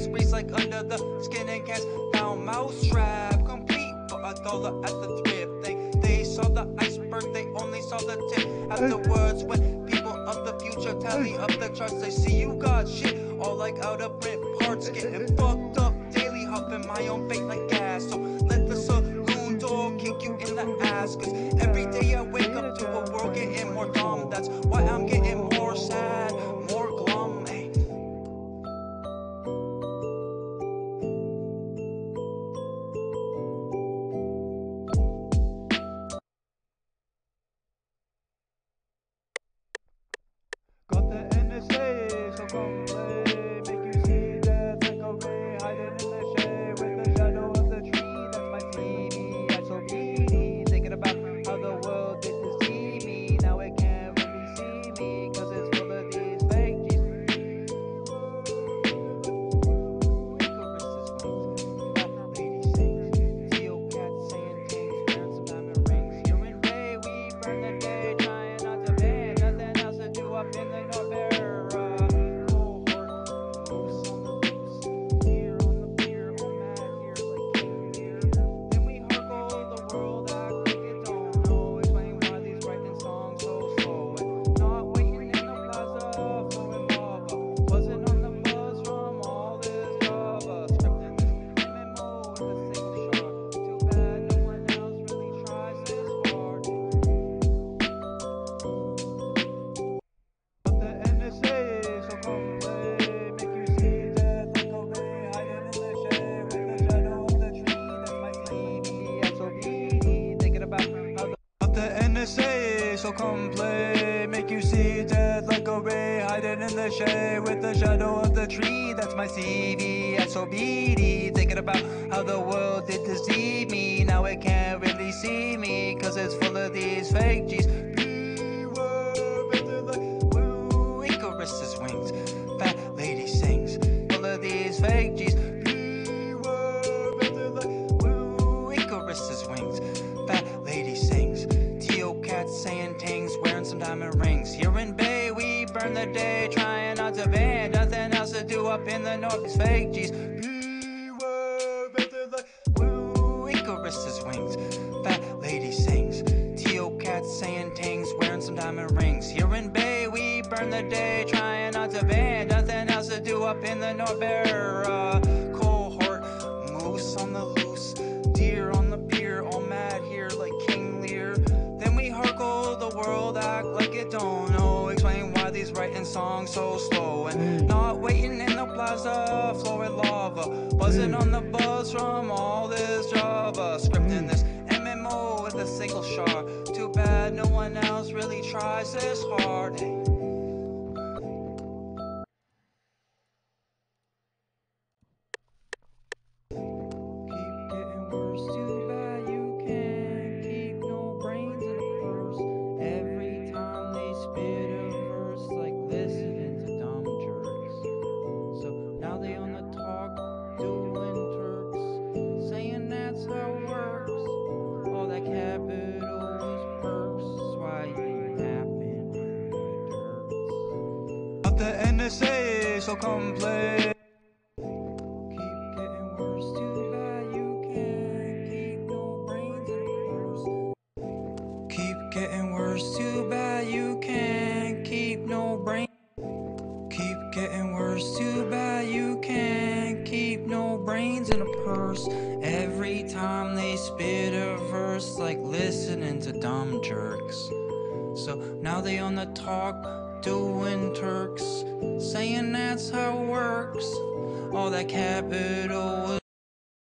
squeeze like under the skin and cast. Now mousetrap, complete for a dollar at the thrift. They, they saw the iceberg, they only saw the tip. Afterwards, when people of the future tally up the charts, they see you got shit. All like out of print parts, getting fucked up daily, huffing my own fate like gas. So let the saloon door kick you in the ass. Cause every day I wake up to a world getting more dumb. That's why I'm getting more sad, fake G's. Beware, better like woo, wings. Fat lady sings. Teal cat saying wearing some diamond rings. Here in Bay, we burn the day, trying not to ban. Nothing else to do up in the north. It's fake G's. Buzzing on the buzz from all this Java. Scripting this MMO with a single shot. Too bad no one else really tries this hard. Hey. Every time they spit a verse, like listening to dumb jerks. So now they on the talk, doing Turks, saying that's how it works. All that capital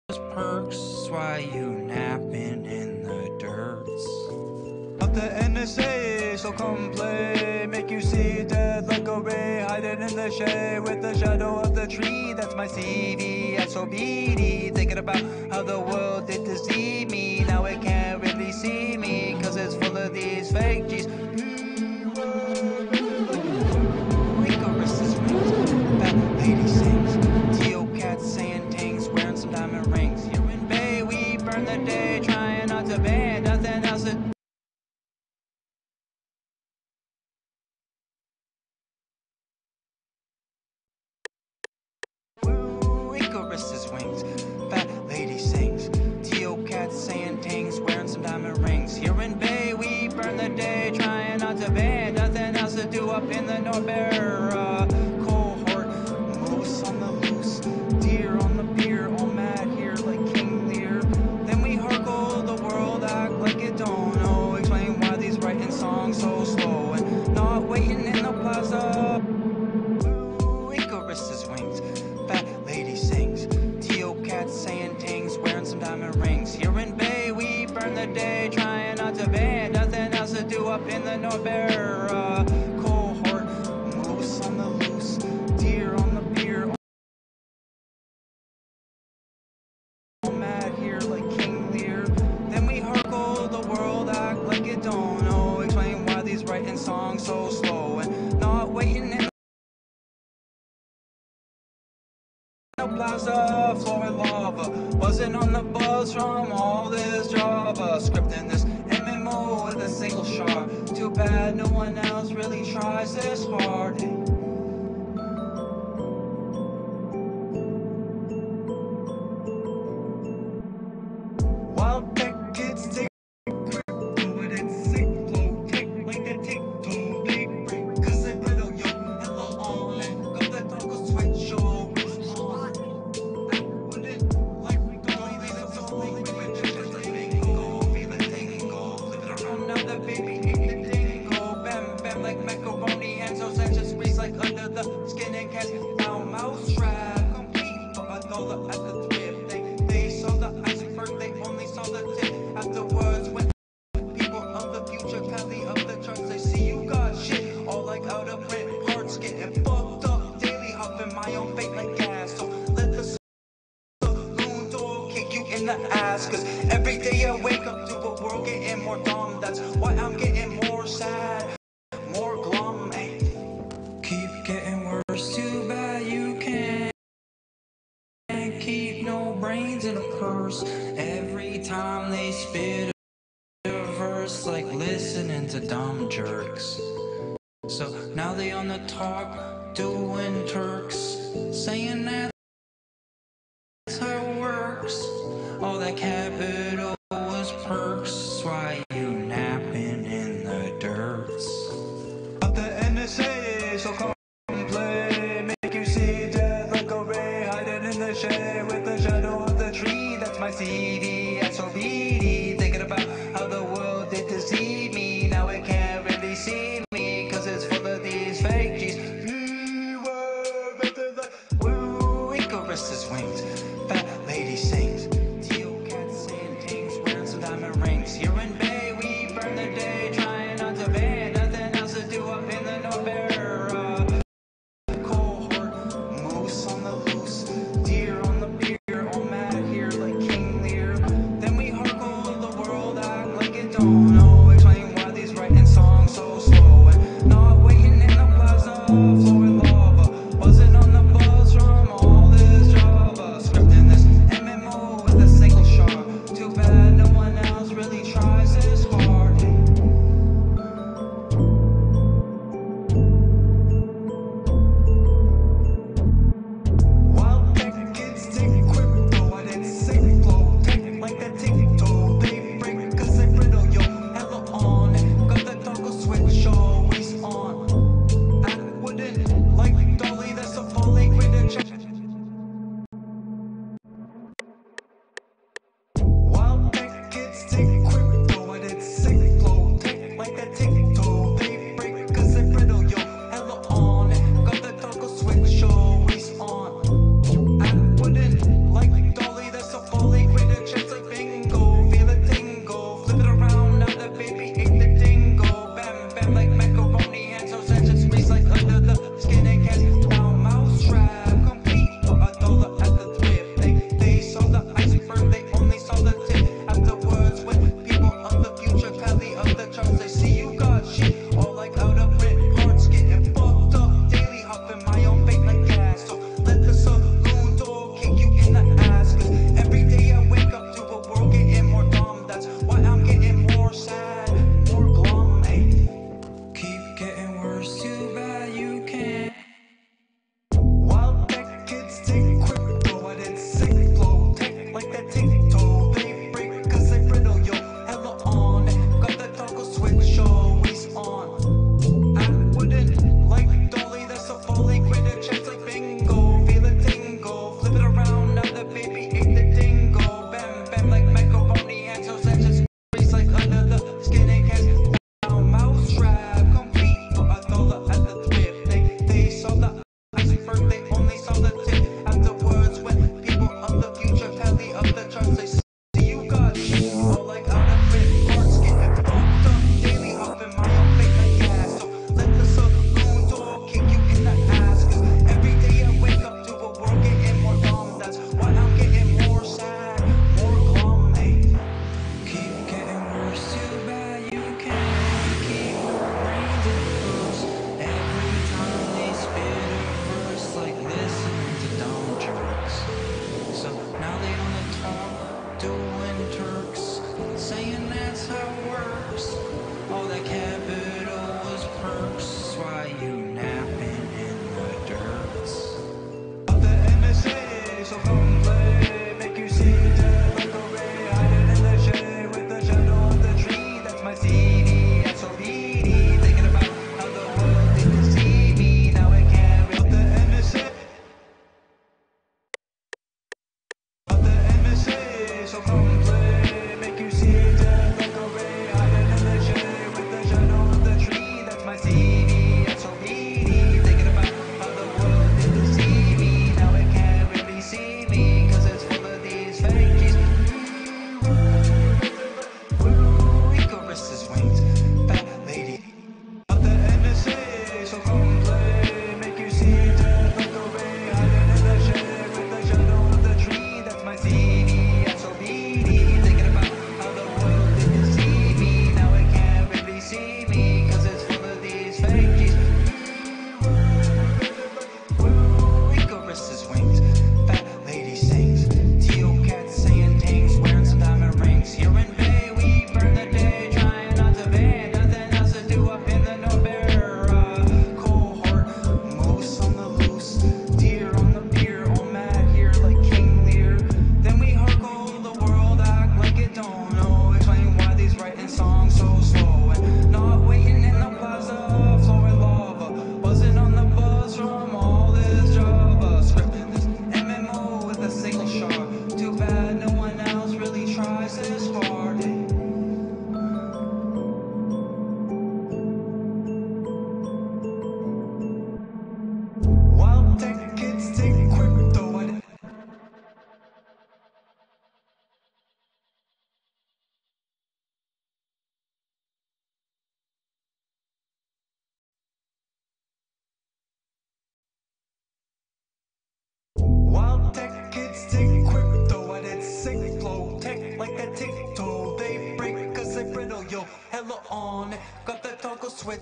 is perks, why you napping in the dirts. Up the NSA, so come play. Make you see death like a ray hiding in the shade with the shadow tree, that's my CV. i so beady, thinking about how the world did to see me. Now it can't really see me, cause it's full of these fake G's. Rigorous is right plaza, flowing lava. Buzzing on the buzz from all this Java. Scripting this MMO with a single shot. Too bad no one else really tries this hard.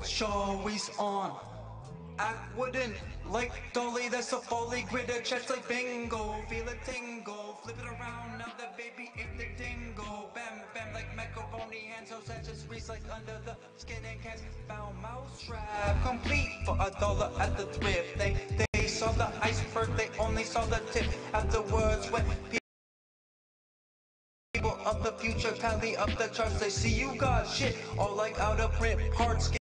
Switch always on. Act wooden like Dolly, that's a folly. Grit a chest like bingo. Feel a tingle. Flip it around, now the baby ate the dingo. Bam, bam, like macaroni. Hands so a squeeze like under the skin and cast. Found mouse trap. Complete for a dollar at the thrift. They, they saw the iceberg, they only saw the tip. Afterwards, when people of the future tally up the charts, they see you got shit. All like out of print, getting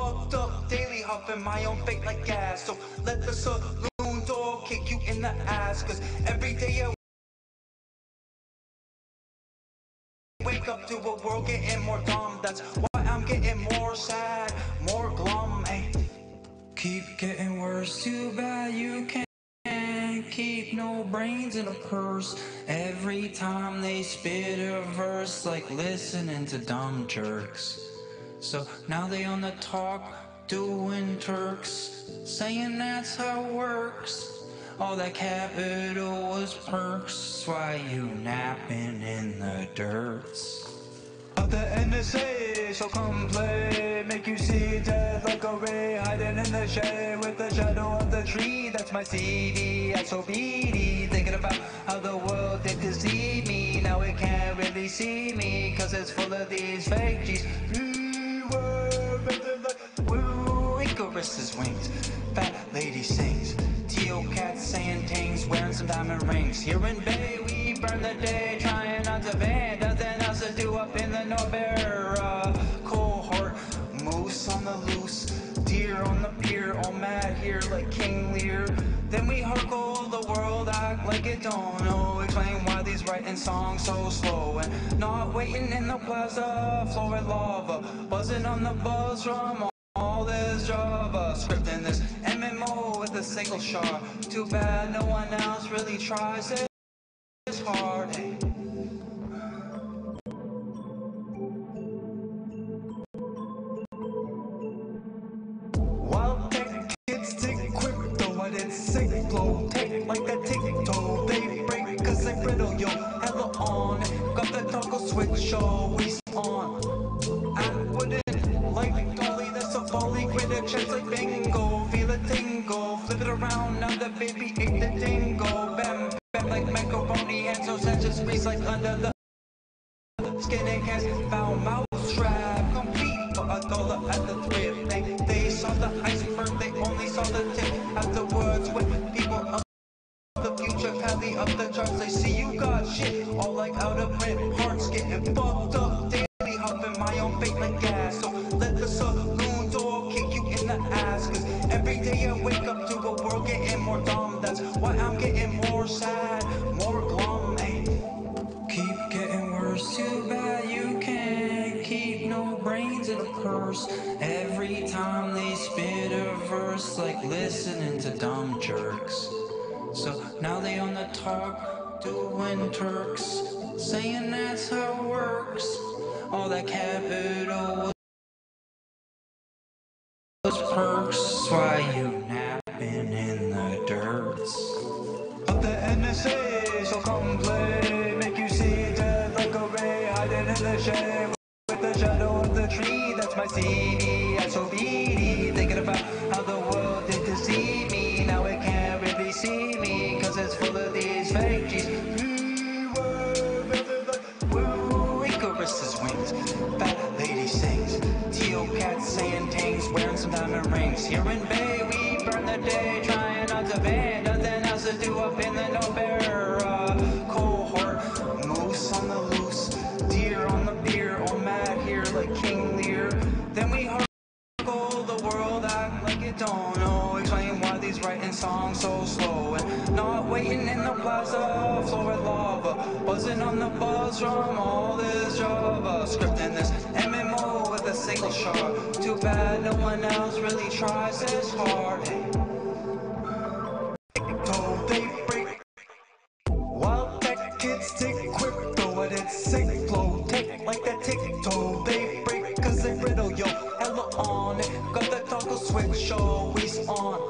fucked up. Daily huffing my own fate like gas. So let the saloon door kick you in the ass. Cause every day I wake up to a world getting more dumb. That's why I'm getting more sad, more glum. Ay. Keep getting worse, too bad you can't keep no brains in a purse. Every time they spit a verse, like listening to dumb jerks. So now they on the talk, doing Turks, saying that's how it works. All that capital was perks, why you napping in the dirts? Of the NSA, so come play. Make you see death like a ray hiding in the shade with the shadow of the tree. That's my CD. Beady, thinking about how the world did deceive me. Now it can't really see me, cause it's full of these fake G's. We woo, Icarus's wings. Fat lady sings. Teal cat saying things, wearing some diamond rings. Here in Bay, we burn the day, trying not to ban. Nothing else to do up in the Norbera like it don't know. Explain why these writing songs so slow and not waiting in the plaza, flowing lava, buzzing on the buzz from all this JavaScript in this MMO with a single shot. Too bad no one else really tries it. It's hard. Yo. Hella on. Got the toggle switch always Every time they spit a verse, like listening to dumb jerks. So now they on the talk, doing Turks, saying that's how it works. All that capital was perks. Why you napping in the dirts? Of the NSA, so come play. We were woo, Icarus's wings. Fat lady sings. Teal cats saying things, wearing some diamond rings. Here in Bay, we burn the day, trying not to ban. Nothing else to do up in the no tries as hard. Told they break While tech kids take crypto at its sick flow. Take like that tick toe. They break cause they riddle yo. Ella on it. Got that toggle switch always on.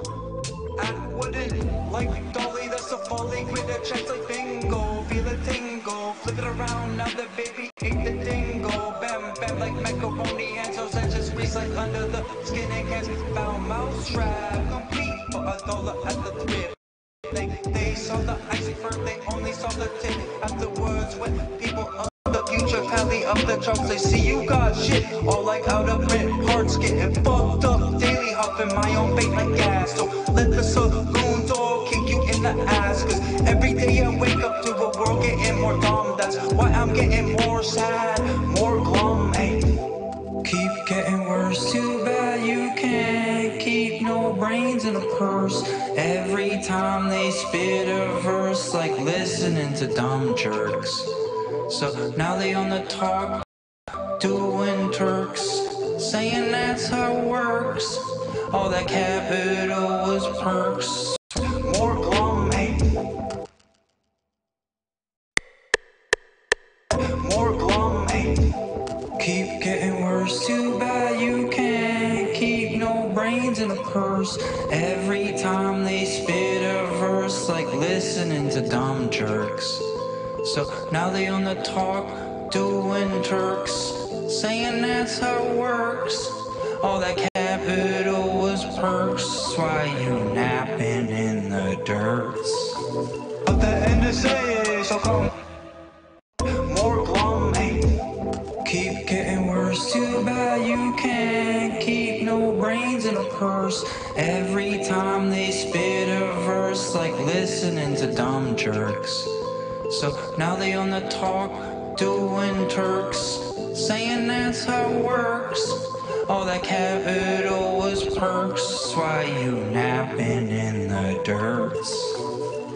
Act wooden like Dolly, that's a folly. With a chance like bingo. Feel a tingle. Flip it around, now the baby ate the dingo. Bam, bam, like macaroni. And so just squeeze like under the skin. Found mouse trap. Complete for a dollar at the thrift. They, they saw the icy first, they only saw the tip afterwards when people of the future tally up the charts. They see you got shit, all like out dumb jerks. So now they on the talk, jerks. So now they on the talk, doing Turks, saying that's how it works. All that capital was perks. Why you napping in the dirts? But the NSA, is so come. More glum, hey. Keep getting worse, too bad you can't keep no brains in a purse. Every time they spit a verse, like listening to dumb jerks. So now they on the talk, doing Turks, saying that's how it works. All that capital was perks. that's Why you napping in the dirt.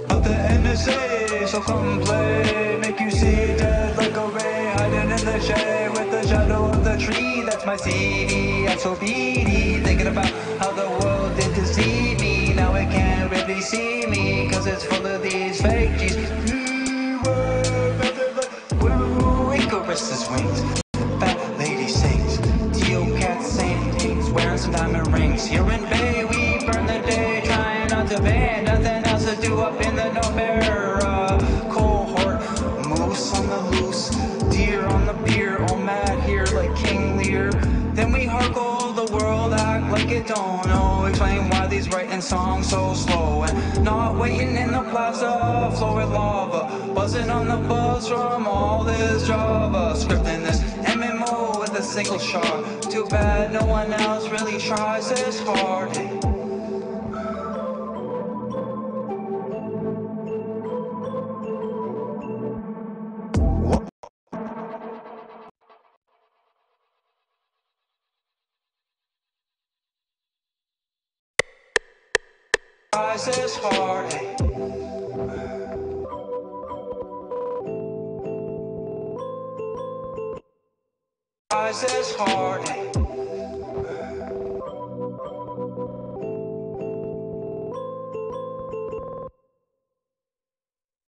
But the NSA, so come play. Make you see death like a ray hiding in the shade with the shadow of the tree. That's my CD. I'm so beady. Thinking about how the world did deceive me. Now it can't really see me, cause it's full of these fake G's. Woo, Icarus's wings. Fat lady sings. Teal cats saying things, wearing some diamond rings. Here in Bay, we burn the day, trying not to ban. Nothing else to do up in the no bear uh, cohort. Moose on the loose, deer on the beer, all mad here like King Lear. Then we hardcore the world, act like it don't know. Explain why these writing songs so slow and not waiting in the plaza, floor lava, buzzing on the buzz from all this Java, scripting this MMO with a single shot. Too bad no one else really tries this hard. Tries this hard. Hard.